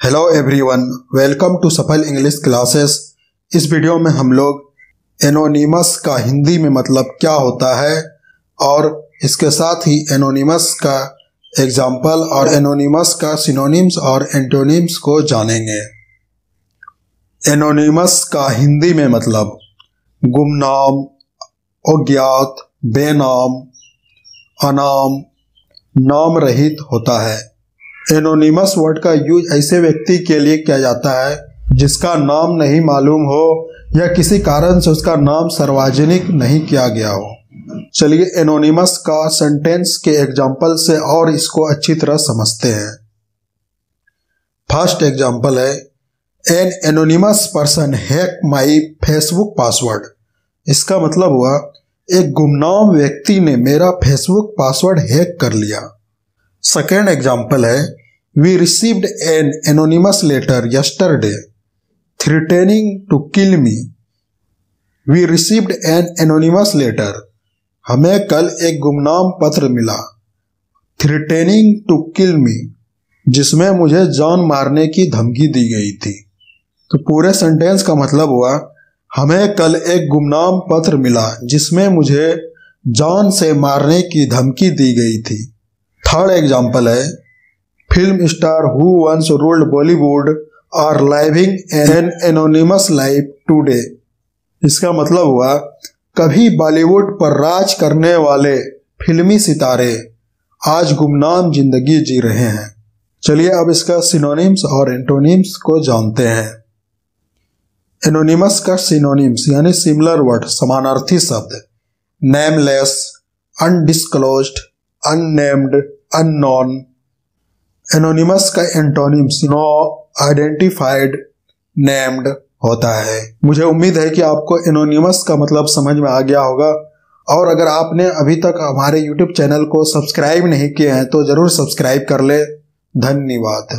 Hello everyone welcome to Safal English classes इस video में हम लोग एनोनिमस का हिंदी में मतलब क्या होता है और इसके साथ ही एनोनिमस का एग्ज़ाम्पल और एनोनिमस का सिनोनिम्स और एंटोनिम्स को जानेंगे। एनोनिमस का हिंदी में मतलब गुमनाम, अज्ञात, बेनाम, अनाम नाम रहित होता है। एनोनिमस वर्ड का यूज़ ऐसे व्यक्ति के लिए किया जाता है, जिसका नाम नहीं मालूम हो या किसी कारण से उसका नाम सार्वजनिक नहीं किया गया हो। चलिए एनोनिमस का सेंटेंस के एग्ज़ाम्पल से और इसको अच्छी तरह समझते हैं। फ़र्स्ट एग्ज़ाम्पल है an anonymous person hack my Facebook password इसका मतलब हुआ, एक गुमनाम व्यक्ति ने मेरा फेसबुक पासवर्ड हैक कर लिया। सेकेंड एग्ज़ाम्पल है we received an anonymous letter yesterday threatening to kill me we received an anonymous letter हमें कल एक गुमनाम पत्र मिला थ्रिटेनिंग टू किल मी जिसमें मुझे जान मारने की धमकी दी गई थी। तो पूरे सेंटेंस का मतलब हुआ, हमें कल एक गुमनाम पत्र मिला, जिसमें मुझे जान से मारने की धमकी दी गई थी। थर्ड एग्ज़ाम्पल है film star who once ruled Bollywood are living an anonymous life today इसका मतलब हुआ, कभी बॉलीवुड पर राज करने वाले फिल्मी सितारे आज गुमनाम ज़िंदगी जी रहे हैं। चलिए अब इसका सिनोनिम्स और एंटोनिम्स को जानते हैं। एनोनिमस का सिनोनिम्स यानी सिमिलर वर्ड समानार्थी शब्द। Nameless undisclosed unnamed unknown anonymous का एंटोनिम्स नो आइडेंटिफाइड नेम्ड होता है। मुझे उम्मीद है कि आपको एनोनिमस का मतलब समझ में आ गया होगा। और अगर आपने अभी तक हमारे YouTube चैनल को सब्सक्राइब नहीं किए हैं तो ज़रूर सब्सक्राइब कर ले। धन्यवाद।